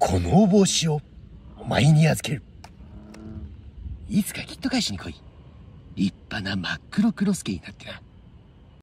この帽子をお前に預ける。いつかきっと返しに来い。立派な真っ黒クロスケになってな。